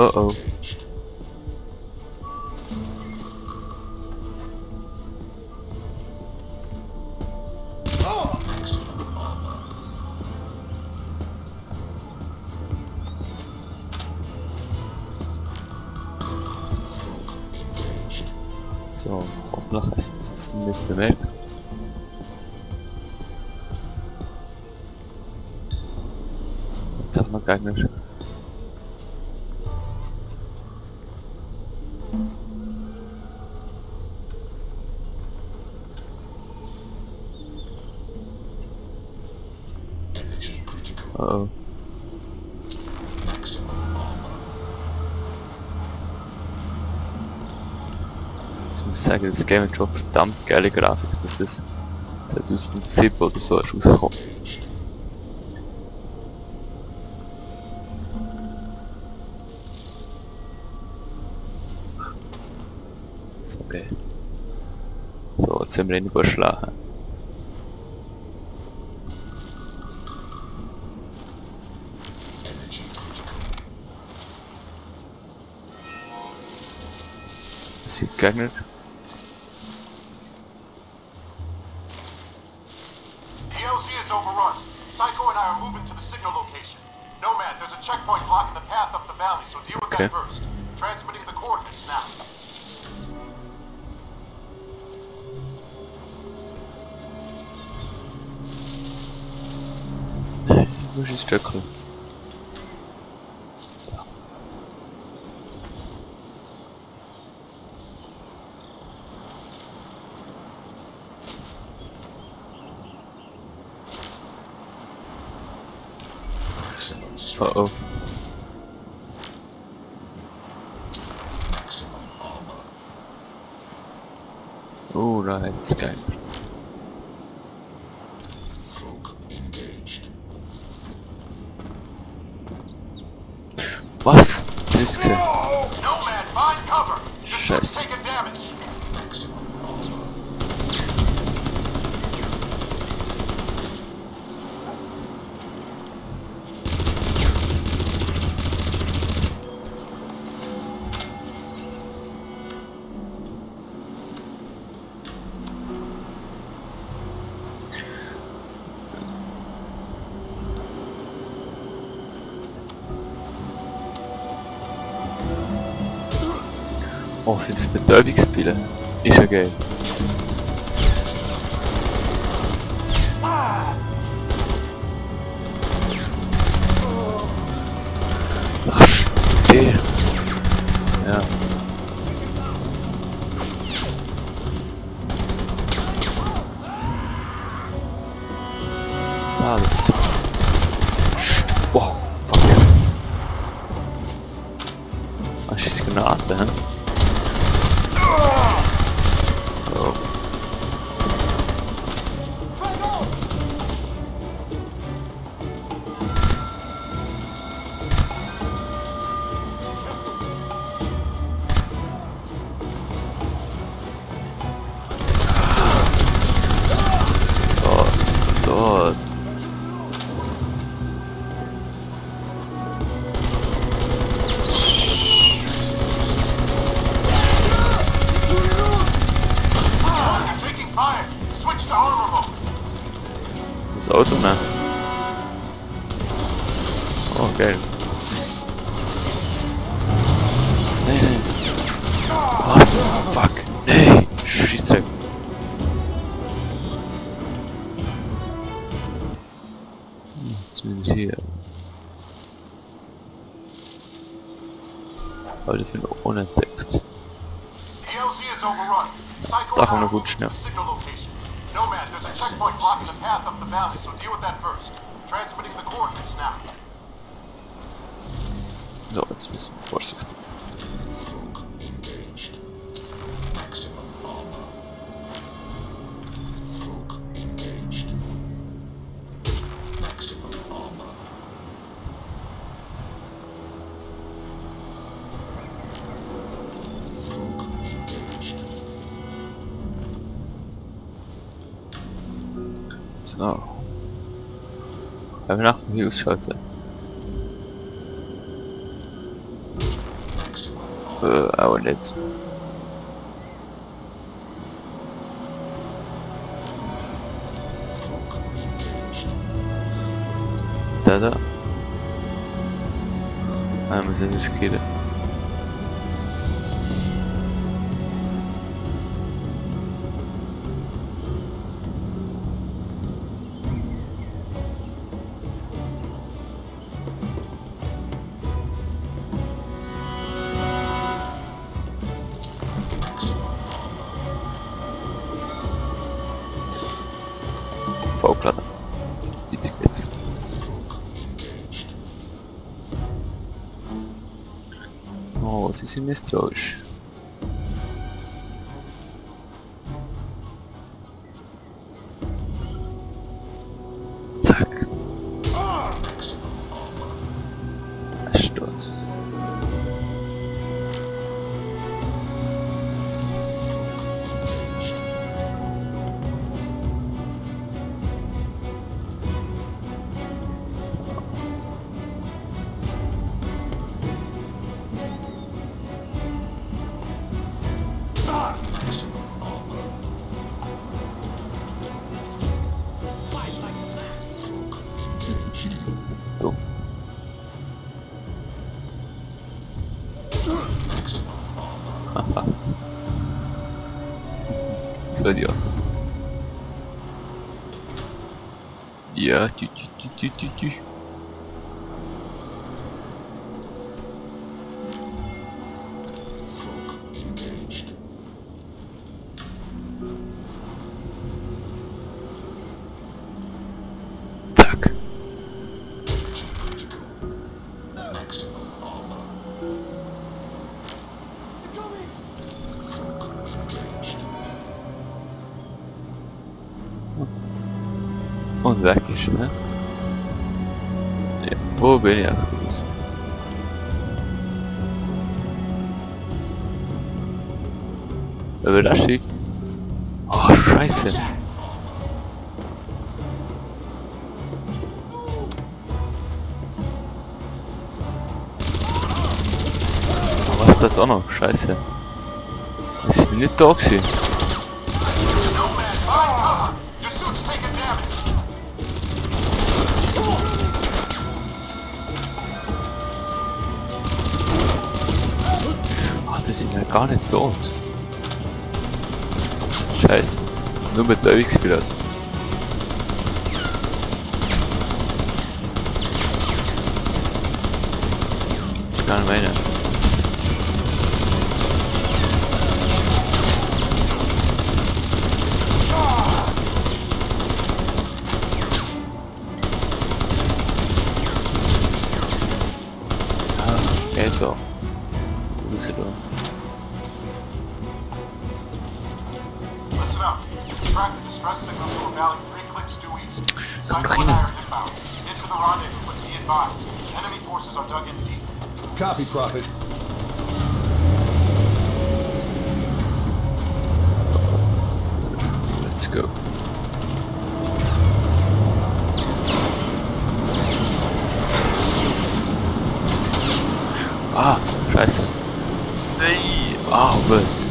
Oh oh. So, hoffentlich ist es nicht bemerkt. Jetzt haben wir Gegner. Critical. Oh. Jetzt muss ich sagen, das Game hat schon verdammt geile Grafik, dass es 2007 oder so ist rausgekommen. So, okay. So, jetzt haben wir ihn überschlagen. Die Gegner. The is overrun. Psycho and I are moving to the signal location. Nomad, there's a checkpoint blocking the path up the valley, so deal with Okay. that first. Transmitting the coordinates now. Wo ist ein oh Alright, Skype. Was? Disk. Nomad, find cover! The ship's taking damage! Oh, sind das Betäubungspille? Ist ja geil. Ach, steh. Ja. Ah, das. Wow, fuck yeah. Ah, schießt Granate, hä? Das Auto, ne? Oh, geil. Nee, nee. Was? Fuck. Nee. Schießdreck. Hm, ich hier. Aber ich bin unentdeckt. I mal gut schnell. Nomad, there's a checkpoint blocking the path up the valley, so deal with that first. Transmitting the coordinates now. So, müssen wir vorsichtig. So. Nach dem Hier ausschalten? Äh, aber nicht. Da da. Ah, mas é. Volklader. Oh, sie sind все делать. Я ти ти ти ти ти ти Und weg ist er, ne? Ja, wo bin ich echt raus? Überraschung. Oh, scheiße. Was ist das auch noch? Scheiße. Das ist nicht da gewesen. Die sind ja gar nicht tot. Scheiße. Nur mit der X gelassen. Ich kann meine. Listen up. Track the distress signal to a valley three clicks due east. Psycho and I are inbound. Get to the rendezvous, but be advised. Enemy forces are dug in deep. Copy, Prophet. Let's go. Ah, scheiße. Nee. Ah, was?